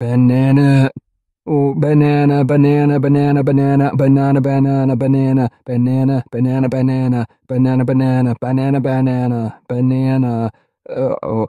banana. Oh, banana, banana, banana, banana, banana, banana, banana, banana, banana, banana, banana, banana, banana, banana, banana. Oh,